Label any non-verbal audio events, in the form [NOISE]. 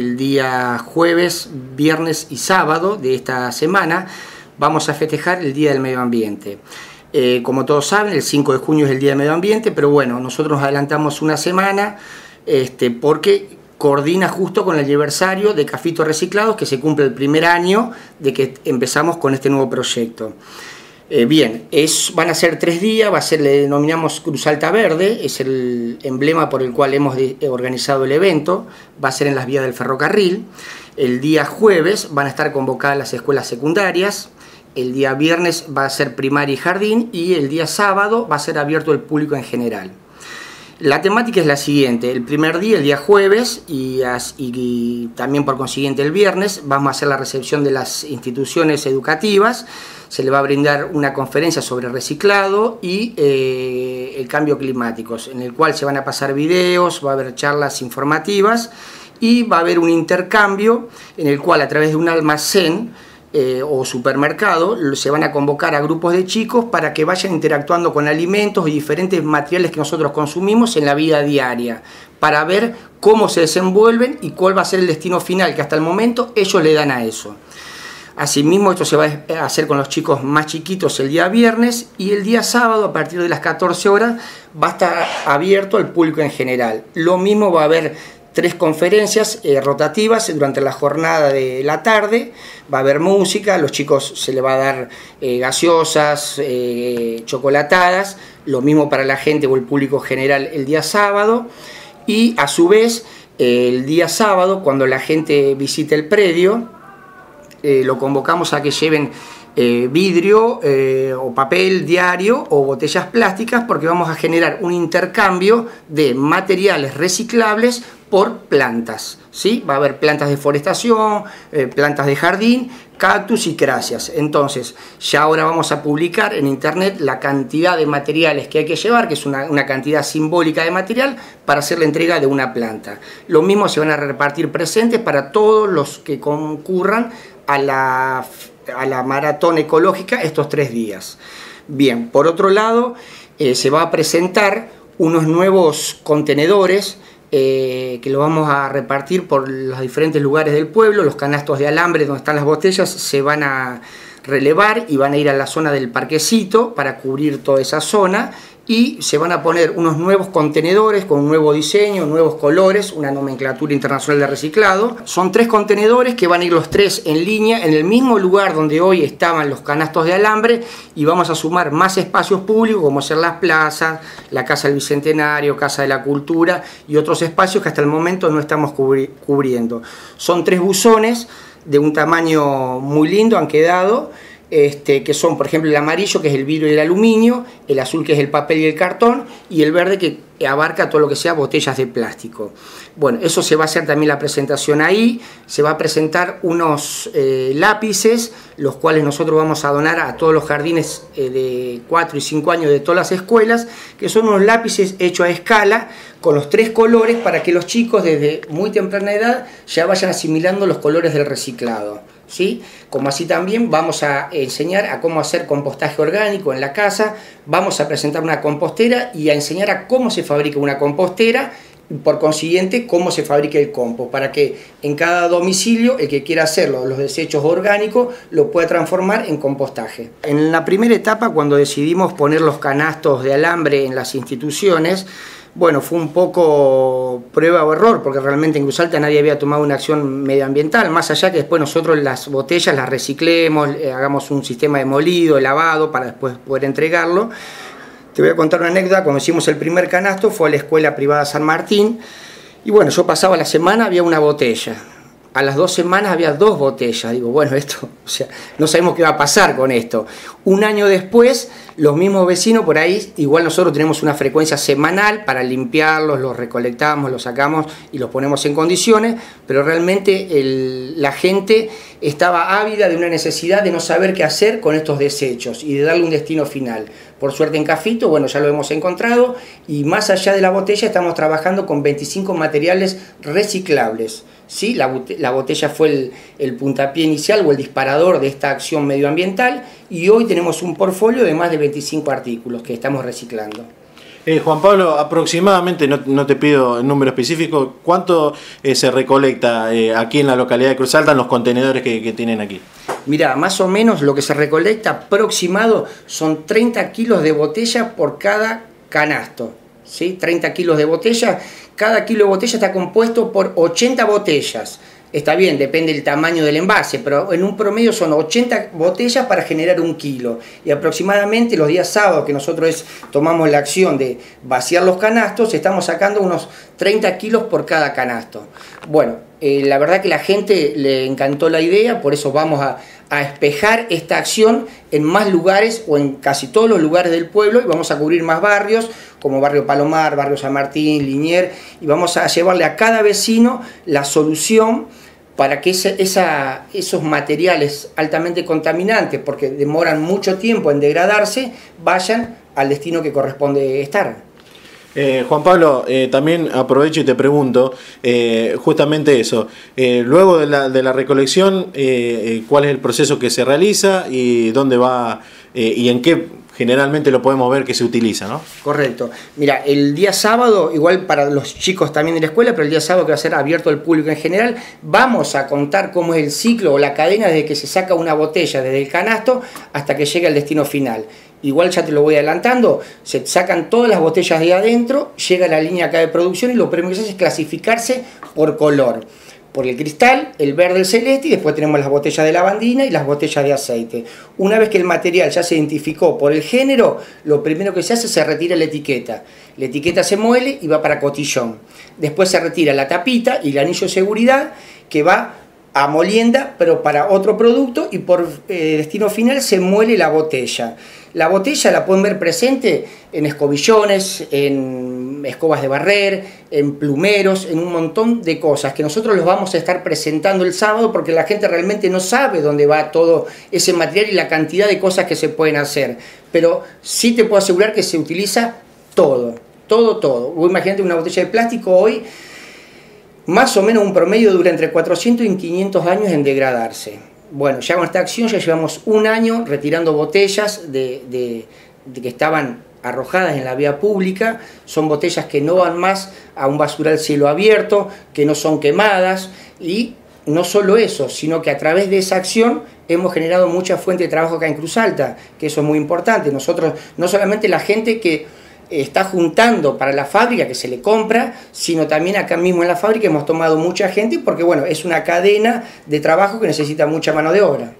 El día jueves, viernes y sábado de esta semana vamos a festejar el Día del Medio Ambiente. Eh, como todos saben, el 5 de junio es el Día del Medio Ambiente, pero bueno, nosotros nos adelantamos una semana este, porque coordina justo con el aniversario de Cafitos Reciclados, que se cumple el primer año de que empezamos con este nuevo proyecto. Eh, bien, es, van a ser tres días, va a ser, le denominamos Cruz Alta Verde, es el emblema por el cual hemos organizado el evento, va a ser en las vías del ferrocarril. El día jueves van a estar convocadas las escuelas secundarias, el día viernes va a ser primaria y jardín y el día sábado va a ser abierto al público en general. La temática es la siguiente, el primer día, el día jueves y, también por consiguiente el viernes, vamos a hacer la recepción de las instituciones educativas, se le va a brindar una conferencia sobre reciclado y eh, el cambio climático, en el cual se van a pasar videos, va a haber charlas informativas y va a haber un intercambio en el cual a través de un almacén eh, o supermercado, se van a convocar a grupos de chicos para que vayan interactuando con alimentos y diferentes materiales que nosotros consumimos en la vida diaria, para ver cómo se desenvuelven y cuál va a ser el destino final, que hasta el momento ellos le dan a eso. Asimismo, esto se va a hacer con los chicos más chiquitos el día viernes y el día sábado, a partir de las 14 horas, va a estar abierto al público en general. Lo mismo va a haber tres conferencias eh, rotativas durante la jornada de la tarde. Va a haber música, a los chicos se les va a dar eh, gaseosas, eh, chocolatadas, lo mismo para la gente o el público general el día sábado. Y a su vez, el día sábado, cuando la gente visite el predio, lo convocamos a que lleven vidrio o papel diario o botellas plásticas porque vamos a generar un intercambio de materiales reciclables por plantas. ¿sí? Va a haber plantas de forestación, eh, plantas de jardín, cactus y cráceas. Entonces, ya ahora vamos a publicar en internet la cantidad de materiales que hay que llevar, que es una, una cantidad simbólica de material, para hacer la entrega de una planta. Lo mismo se van a repartir presentes para todos los que concurran a la, a la maratón ecológica estos tres días. Bien, por otro lado, eh, se va a presentar unos nuevos contenedores eh, que lo vamos a repartir por los diferentes lugares del pueblo, los canastos de alambre donde están las botellas se van a relevar y van a ir a la zona del parquecito para cubrir toda esa zona y se van a poner unos nuevos contenedores con un nuevo diseño, nuevos colores, una nomenclatura internacional de reciclado. Son tres contenedores que van a ir los tres en línea en el mismo lugar donde hoy estaban los canastos de alambre y vamos a sumar más espacios públicos como ser las plazas, la Casa del Bicentenario, Casa de la Cultura y otros espacios que hasta el momento no estamos cubriendo. Son tres buzones de un tamaño muy lindo, han quedado este, que son, por ejemplo, el amarillo, que es el vidrio y el aluminio, el azul, que es el papel y el cartón, y el verde, que abarca todo lo que sea botellas de plástico. Bueno, eso se va a hacer también la presentación ahí, se va a presentar unos eh, lápices, los cuales nosotros vamos a donar a todos los jardines eh, de 4 y 5 años de todas las escuelas, que son unos lápices hechos a escala, con los tres colores, para que los chicos desde muy temprana edad ya vayan asimilando los colores del reciclado. Como así también vamos a enseñar a cómo hacer compostaje orgánico en la casa, vamos a presentar una compostera y a enseñar a cómo se fabrica una compostera y por consiguiente cómo se fabrica el compost, para que en cada domicilio el que quiera hacerlo, los desechos orgánicos, lo pueda transformar en compostaje. En la primera etapa, cuando decidimos poner los canastos de alambre en las instituciones, bueno, fue un poco prueba o error, porque realmente en Cruz Alta nadie había tomado una acción medioambiental, más allá que después nosotros las botellas las reciclemos, eh, hagamos un sistema de molido, lavado, para después poder entregarlo. Te voy a contar una anécdota, cuando hicimos el primer canasto fue a la escuela privada San Martín, y bueno, yo pasaba la semana, había una botella, a las dos semanas había dos botellas. Digo, bueno, esto, [LAUGHS] o sea, no sabemos qué va a pasar con esto. Un año después, los mismos vecinos por ahí, igual nosotros tenemos una frecuencia semanal para limpiarlos, los recolectamos, los sacamos y los ponemos en condiciones, pero realmente la gente estaba ávida de una necesidad de no saber qué hacer con estos desechos y de darle un destino final. Por suerte en Cafito, bueno, ya lo hemos encontrado y más allá de la botella estamos trabajando con 25 materiales reciclables. ¿Sí? La, botella fue el, el, puntapié inicial o el disparador de esta acción medioambiental y hoy tenemos un portfolio de más de 25 artículos que estamos reciclando. Eh, Juan Pablo, aproximadamente, no, te pido el número específico, ¿cuánto eh, se recolecta eh, aquí en la localidad de Cruz Alta en los contenedores que, tienen aquí? Mira, más o menos lo que se recolecta aproximado son 30 kilos de botella por cada canasto. ¿Sí? 30 kilos de botella. Cada kilo de botella está compuesto por 80 botellas está bien, depende del tamaño del envase, pero en un promedio son 80 botellas para generar un kilo. Y aproximadamente los días sábados que nosotros tomamos la acción de vaciar los canastos, estamos sacando unos 30 kilos por cada canasto. Bueno, eh, la verdad que la gente le encantó la idea, por eso vamos a, a espejar esta acción en más lugares o en casi todos los lugares del pueblo y vamos a cubrir más barrios como Barrio Palomar, Barrio San Martín, Linier, y vamos a llevarle a cada vecino la solución para que esos materiales altamente contaminantes, porque demoran mucho tiempo en degradarse, vayan al destino que corresponde estar. Eh, Juan Pablo, eh, también aprovecho y te pregunto eh, justamente eso. luego de la, de la recolección, ¿cuál es el proceso que se realiza y dónde va y en qué generalmente lo podemos ver que se utiliza, ¿no? Correcto. Mira, el día sábado, igual para los chicos también de la escuela, pero el día sábado que va a ser abierto al público en general, vamos a contar cómo es el ciclo o la cadena desde que se saca una botella desde el canasto hasta que llega al destino final. Igual ya te lo voy adelantando, se sacan todas las botellas de adentro, llega a la línea acá de producción y lo primero que se hace es clasificarse por color por el cristal, el verde, el celeste y después tenemos las botellas de lavandina y las botellas de aceite. Una vez que el material ya se identificó por el género, lo primero que se hace es se retira la etiqueta. La etiqueta se muele y va para cotillón. Después se retira la tapita y el anillo de seguridad que va a molienda, pero para otro producto y por eh, destino final se muele la botella. La botella la pueden ver presente en escobillones, en escobas de barrer, en plumeros, en un montón de cosas que nosotros los vamos a estar presentando el sábado porque la gente realmente no sabe dónde va todo ese material y la cantidad de cosas que se pueden hacer. Pero sí te puedo asegurar que se utiliza todo, todo, todo. Imagínate una botella de plástico hoy más o menos un promedio dura entre 400 y 500 años en degradarse. Bueno, ya con esta acción ya llevamos un año retirando botellas de, que estaban arrojadas en la vía pública, son botellas que no van más a un basural cielo abierto, que no son quemadas y no solo eso, sino que a través de esa acción hemos generado mucha fuente de trabajo acá en Cruz Alta, que eso es muy importante. Nosotros, no solamente la gente que está juntando para la fábrica que se le compra, sino también acá mismo en la fábrica hemos tomado mucha gente porque bueno, es una cadena de trabajo que necesita mucha mano de obra.